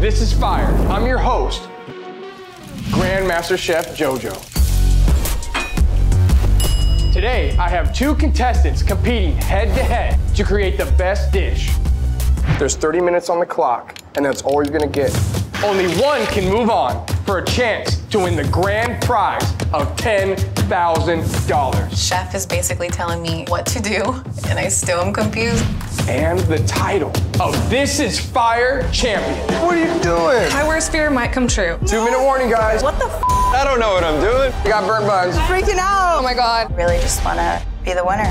This Is Fire. I'm your host, Grandmaster Chef JoJo. Today, I have two contestants competing head to head to create the best dish. There's 30 minutes on the clock, and that's all you're gonna get. Only one can move on for a chance to win the grand prize of $10,000 Chef is basically telling me what to do, and I still am confused. And the title of This Is Fire Champion. What are you doing? My worst fear might come true. Two minute warning, guys. What the f? I don't know what I'm doing. You got burnt buns. Freaking out! Oh my god. Really just want to be the winner.